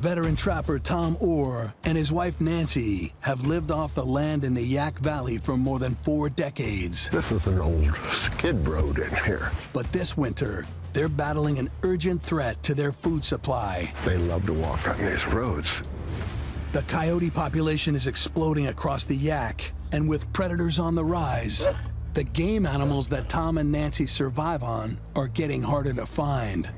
Veteran trapper Tom Oar and his wife Nancy have lived off the land in the Yaak Valley for more than four decades. This is an old skid road in here. But this winter, they're battling an urgent threat to their food supply. They love to walk on these roads. The coyote population is exploding across the Yaak, and with predators on the rise, the game animals that Tom and Nancy survive on are getting harder to find.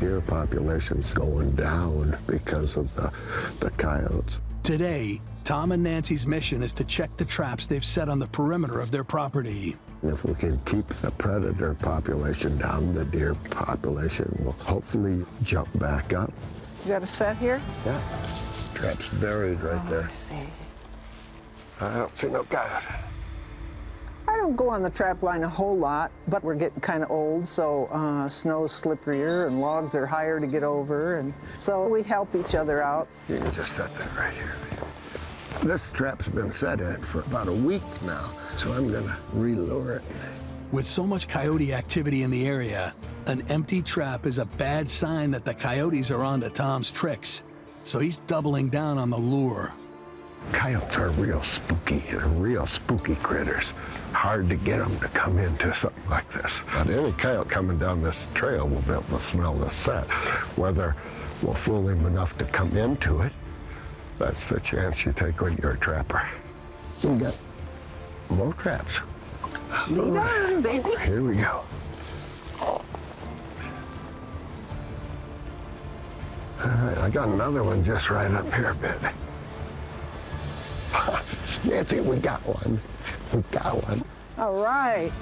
Deer population's going down because of the, the coyotes. Today, Tom and Nancy's mission is to check the traps they've set on the perimeter of their property. If we can keep the predator population down, the deer population will hopefully jump back up. You got a set here? Yeah. Trap's buried right Oh, there. I see. I don't see no coyote. I don't go on the trap line a whole lot, but we're getting kind of old, so uh, snow's slipperier and logs are higher to get over, and so we help each other out. You can just set that right here. This trap's been set in for about a week now, so I'm gonna relure it. With so much coyote activity in the area, an empty trap is a bad sign that the coyotes are onto Tom's tricks. So he's doubling down on the lure. Coyotes are real spooky. They're real spooky critters. Hard to get them to come into something like this. But any coyote coming down this trail will be able to smell the scent. Whether we'll fool him enough to come into it, that's the chance you take when you're a trapper. We got more traps. Lead on, baby. Here we go. All right, I got another one just right up here a bit. Nancy, we got one. We got one. All right.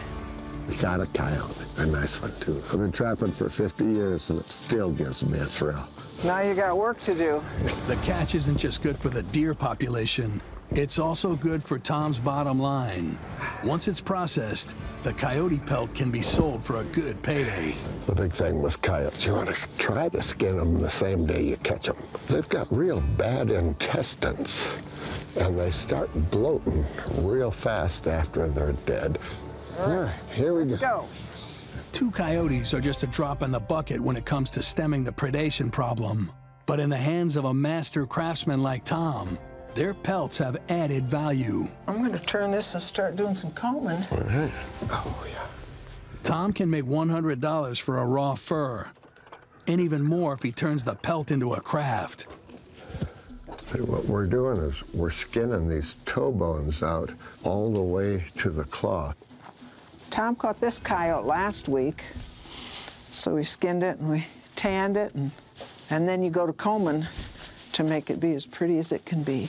We got a coyote, a nice one too. I've been trapping for 50 years and it still gives me a thrill. Now you got work to do. The catch isn't just good for the deer population, it's also good for Tom's bottom line. Once it's processed, the coyote pelt can be sold for a good payday. The big thing with coyotes, you want to try to skin them the same day you catch them. They've got real bad intestines and they start bloating real fast after they're dead. All right, here we Let's go. go. Two coyotes are just a drop in the bucket when it comes to stemming the predation problem. But in the hands of a master craftsman like Tom, their pelts have added value. I'm going to turn this and start doing some combing. All right. Oh, yeah. Tom can make $100 for a raw fur, and even more if he turns the pelt into a craft. See, what we're doing is we're skinning these toe bones out all the way to the claw. Tom caught this coyote last week, so we skinned it and we tanned it, and, and then you go to combing to make it be as pretty as it can be.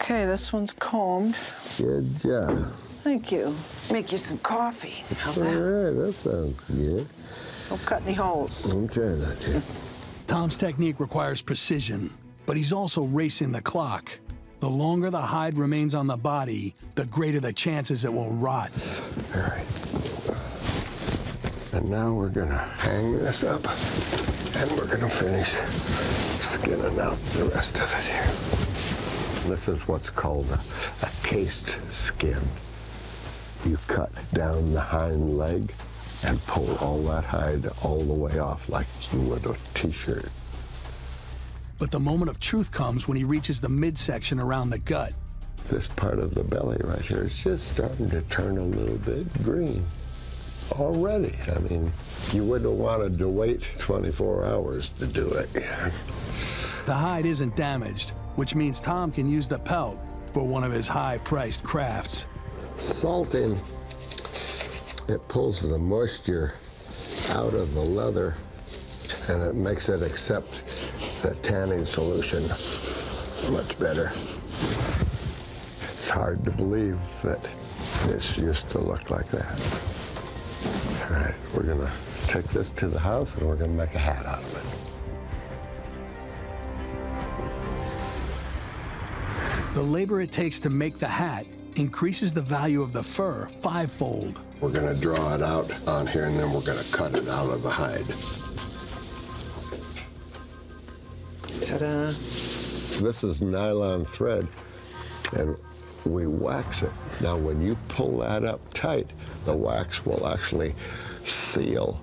Okay, this one's combed. Good job. Thank you. Make you some coffee. How's All that? right, that sounds good. Don't cut any holes. I'm trying not to. Tom's technique requires precision, but he's also racing the clock. The longer the hide remains on the body, the greater the chances it will rot. All right. And now we're gonna hang this up and we're gonna finish skinning out the rest of it here. This is what's called a, a cased skin. You cut down the hind leg and pull all that hide all the way off like you would a t-shirt. But the moment of truth comes when he reaches the midsection around the gut. This part of the belly right here is just starting to turn a little bit green already. I mean, you wouldn't have wanted to wait 24 hours to do it. The hide isn't damaged, which means Tom can use the pelt for one of his high-priced crafts. Salting, it pulls the moisture out of the leather and it makes it accept the tanning solution much better. It's hard to believe that this used to look like that. All right, we're gonna take this to the house and we're gonna make a hat out of it. The labor it takes to make the hat increases the value of the fur fivefold. We're gonna draw it out on here and then we're gonna cut it out of the hide. Ta-da. This is nylon thread and we wax it. Now when you pull that up tight, the wax will actually seal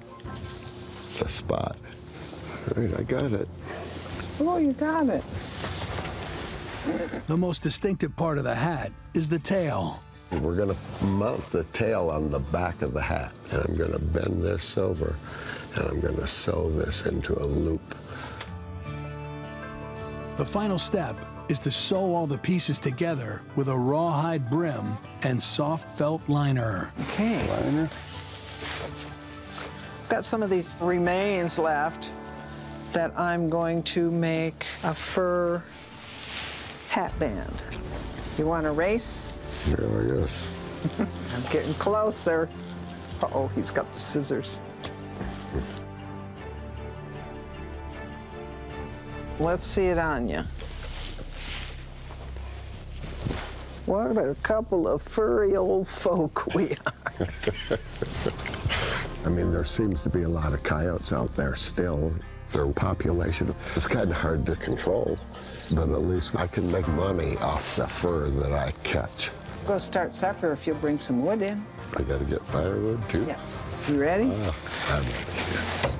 the spot. All right, I got it. Oh, you got it. The most distinctive part of the hat is the tail. We're going to mount the tail on the back of the hat, and I'm going to bend this over, and I'm going to sew this into a loop. The final step is to sew all the pieces together with a rawhide brim and soft felt liner. Okay. Liner. I've got some of these remains left that I'm going to make a fur hat band. You want to race? Yeah, I guess. I'm getting closer. Uh-oh, he's got the scissors. Let's see it on you. What a couple of furry old folk we are. I mean, there seems to be a lot of coyotes out there still. Their population is kind of hard to control, but at least I can make money off the fur that I catch. Go start supper if you'll bring some wood in. I got to get firewood too. Yes. You ready? Ah, I'm ready.